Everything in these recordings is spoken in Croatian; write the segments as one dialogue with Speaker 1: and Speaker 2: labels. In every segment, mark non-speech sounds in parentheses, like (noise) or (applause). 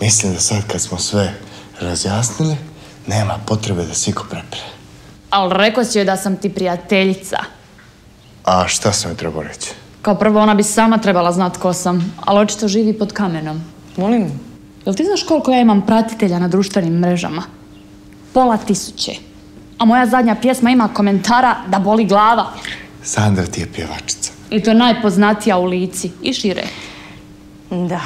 Speaker 1: Mislim da sad kad smo sve razjasnili, nema potrebe da siko prepre.
Speaker 2: Ali rekao si joj da sam ti prijateljica.
Speaker 1: A šta sam joj trebao reći?
Speaker 2: Kao prvo, ona bi sama trebala znat ko sam, ali očito živi pod kamenom.
Speaker 3: Molim?
Speaker 2: Jel ti znaš koliko ja imam pratitelja na društvenim mrežama? Pola tisuće. A moja zadnja pjesma ima komentara da boli glava.
Speaker 1: Sandra ti je pjevačica.
Speaker 2: I to je najpoznatija u lici. I šire.
Speaker 3: Da.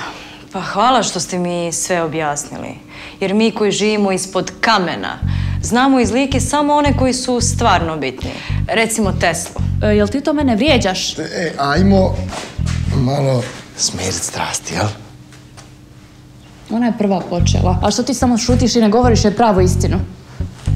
Speaker 3: Pa hvala što ste mi sve objasnili. Jer mi koji živimo ispod kamena, znamo iz Like samo one koji su stvarno bitni. Recimo Teslu.
Speaker 2: E, jel ti to mene vrijeđaš?
Speaker 1: E, ajmo malo smirit strasti, jel?
Speaker 2: Ona je prva počela. A što ti samo šutiš i ne govoriš je pravu istinu?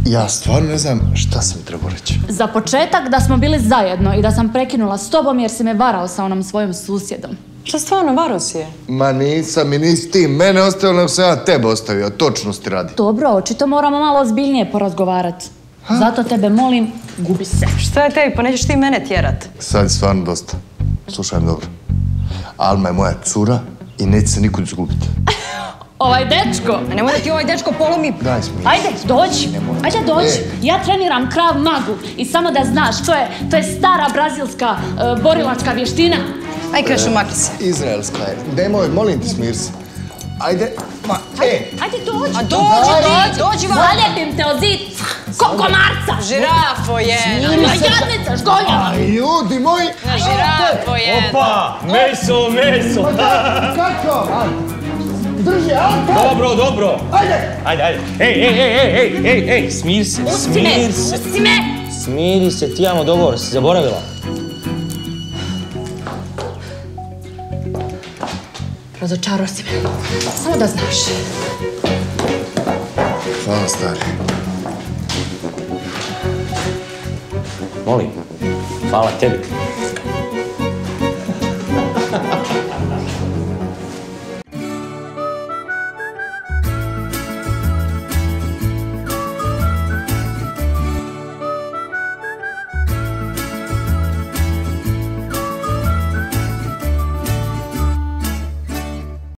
Speaker 1: Ja stvarno ne znam šta sam trebao reći.
Speaker 2: Za početak da smo bili zajedno i da sam prekinula s tobom jer si me varao sa onom svojom susjedom.
Speaker 3: Šta stvarno, varo si je?
Speaker 1: Ma nisam i nisi ti mene ostavio, nego sam ja tebe ostavio, točnosti radi.
Speaker 2: Dobro, očito moramo malo ozbiljnije porazgovarati. Zato tebe molim, gubi se.
Speaker 3: Šta je tebi? Pa nećeš ti mene tjerat.
Speaker 1: Sad je stvarno dosta. Slušaj me dobro. Alma je moja cura i neće se nikud izgubiti. (laughs)
Speaker 2: Ovaj dečko!
Speaker 3: A nemoj da ti ovaj dečko polomi.
Speaker 1: Daj.
Speaker 2: Ajde, dođi. Ajde, dođi.
Speaker 1: E.
Speaker 2: Ja treniram krav magu i samo da znaš, to je, to je stara brazilska e, borilačka vještina.
Speaker 3: Aj, Krešo, makni se.
Speaker 1: Izraelska je. Nemoj, molim ti smir se. Ajde, ma, e!
Speaker 2: Ajde, dođi.
Speaker 3: A dođi, dođi, dođi vam.
Speaker 2: Zalijepim te od zid. Ko komarca.
Speaker 3: Žirafo je.
Speaker 2: Ma jadnica, žgonja.
Speaker 1: Aj, ljudi moji!
Speaker 3: Na žirafo je.
Speaker 4: Pa, meso, meso.
Speaker 1: Kako? Drži, Ante!
Speaker 4: Dobro, dobro.
Speaker 1: Ajde!
Speaker 4: Ajde, ajde. Ej, ej, ej, ej, ej, ej, ej, smir se,
Speaker 2: Pusti me,
Speaker 4: smir se.
Speaker 2: pusti me.
Speaker 4: Smiri se, ti imamo dogovor, si zaboravila?
Speaker 2: Razočarao si me. Samo da znaš.
Speaker 1: Hvala, stari.
Speaker 4: Molim, hvala tebi.